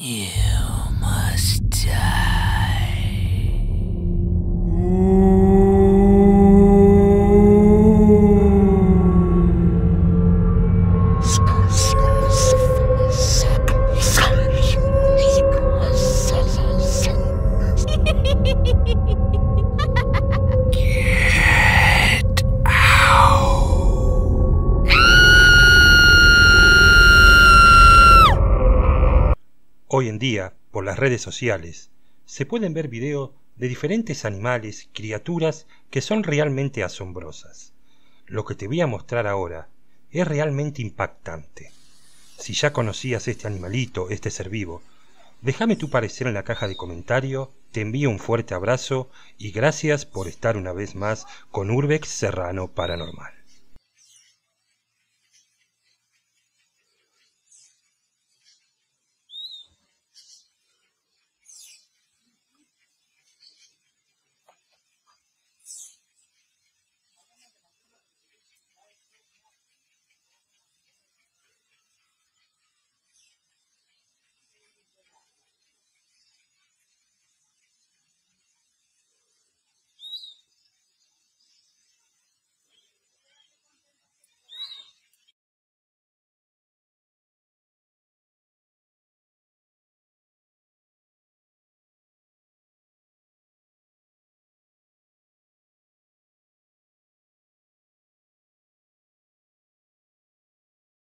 You must die. Hoy en día, por las redes sociales, se pueden ver videos de diferentes animales, criaturas que son realmente asombrosas. Lo que te voy a mostrar ahora es realmente impactante. Si ya conocías este animalito, este ser vivo, déjame tu parecer en la caja de comentario, te envío un fuerte abrazo y gracias por estar una vez más con Urbex Serrano Paranormal.